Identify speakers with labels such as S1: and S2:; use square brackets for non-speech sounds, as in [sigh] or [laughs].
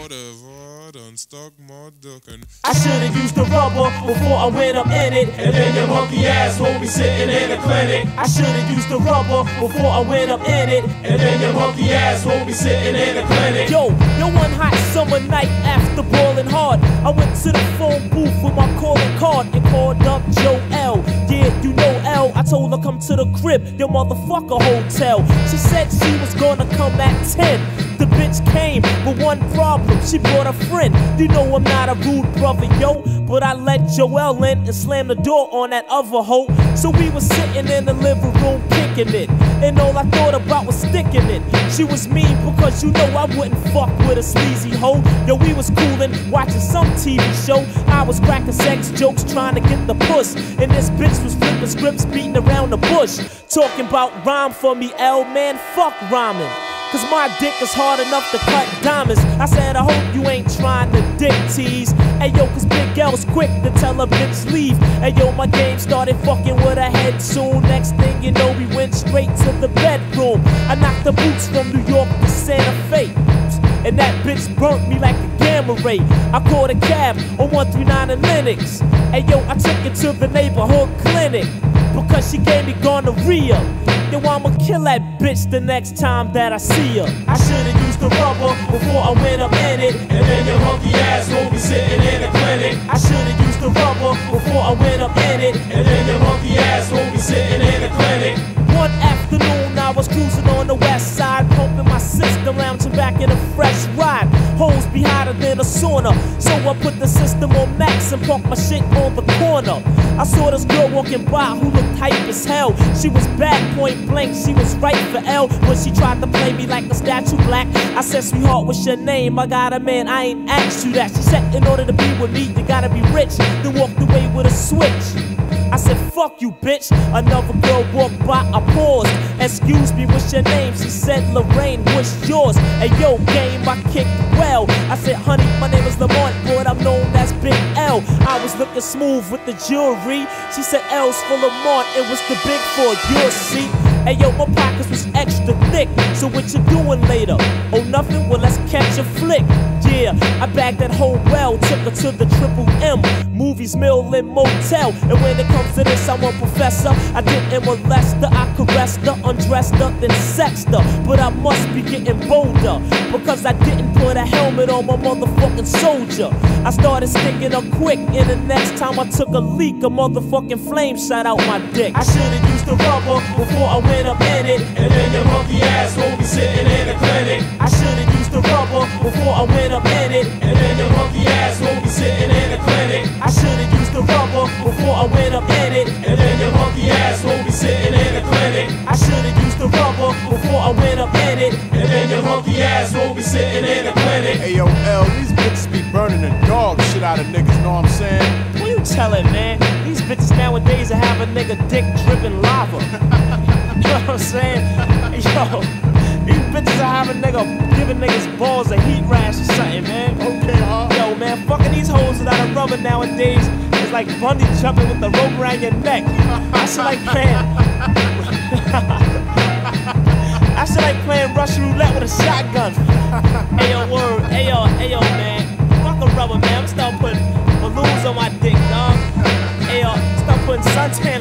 S1: Whatever, done stuck my duck and
S2: I should've used the rubber before I went up in it.
S3: And then your monkey ass won't be sitting in the clinic.
S2: I should've used the rubber before I went up in it.
S3: And then your monkey ass won't be sitting in the clinic.
S2: Yo, yo, one hot summer night after ballin' hard, I went to the phone booth with my calling card and called up Joe L. Yeah, you know L. I told her come to the crib, your motherfucker hotel. She said she was gonna come at 10. The bitch came but one problem, she brought a friend. You know I'm not a rude brother, yo, but I let Joelle in and slam the door on that other hoe. So we was sitting in the living room kicking it, and all I thought about was sticking it. She was mean because you know I wouldn't fuck with a sleazy hoe. Yo, we was coolin', watching some TV show. I was cracking sex jokes, trying to get the puss, and this bitch was flipping scripts, beating around the bush, talking about rhyme for me, L man, fuck rhyming. Cause my dick is hard enough to cut diamonds. I said, I hope you ain't trying to dick tease. Hey yo, cause Big L's quick to tell a bitch leave. Hey yo, my game started fucking with her head soon. Next thing you know, we went straight to the bedroom. I knocked the boots from New York to Santa Fe. And that bitch burnt me like ray. I called a cab on 139 in Lenox. Hey yo, I took it to the neighborhood clinic because she gave me gonorrhea. Yo, I'ma kill that bitch the next time that I see her. I should've used the rubber before I went up in it.
S3: And then your monkey ass won't be sitting in the clinic.
S2: I should've used the rubber before I went up in it.
S3: And then your monkey ass won't be sitting in the clinic.
S2: One afternoon, I was cruising on the west side, pumping my system, lounging back in a sauna, so I put the system on max and parked my shit on the corner. I saw this girl walking by who looked hype as hell. She was bad, point blank, she was right for L. When she tried to play me like a statue black, I said, Sweetheart, what's your name? I got a man, I ain't asked you that. She said, In order to be with me, you gotta be rich. Then walked away with a switch. I said, fuck you, bitch. Another girl walked by, I paused. Excuse me, what's your name? She said, Lorraine, what's yours? Hey, yo, game, I kicked well. I said, honey, my name is Lamont, but I'm known as Big L. I was looking smooth with the jewelry. She said, L's for Lamont, it was the big four, you'll see. Hey yo, my pockets was extra thick. So what you doing later? Oh, nothing? Well, let's catch a flick. Yeah, I bagged that whole well, took her to the Triple M, movies, mill, and motel. And when it comes to this, I'm a professor. I didn't molest her, I caressed her, undressed her, then sexed her. But I must be getting bolder because I didn't put a helmet on my motherfucking soldier. I started sticking her quick, and the next time I took a leak, a motherfucking flame shot out my dick. I should've used the rubber before I went up in it.
S3: And then your monkey ass won't be sitting in the clinic.
S2: I should've used the rubber before I went up in it.
S3: And then your monkey ass won't be sitting in the clinic.
S2: I should've used the rubber before I went up in it.
S3: And then your monkey ass won't be sitting in the clinic.
S2: I should've used the rubber before I went up in it.
S3: And then your monkey ass won't be sitting in the clinic.
S4: Hey yo, L, these bitches be burning the dog shit out of niggas, know what I'm saying?
S2: What you telling, man? These bitches nowadays are have a nigga dick dripping I'm saying? [laughs] Yo, these bitches are having nigga giving niggas balls a heat rash or something, man.
S4: Okay, huh?
S2: Yo, man, fucking these hoes without a rubber nowadays is like bungee jumping with the rope around your neck. I should like playing. [laughs] I should like playing Russian roulette with a shotgun. Ayo, word, ayo, ayo, man. Fuck a rubber, man. I'm start putting balloons on my dick, dog. Ayo, start putting suntan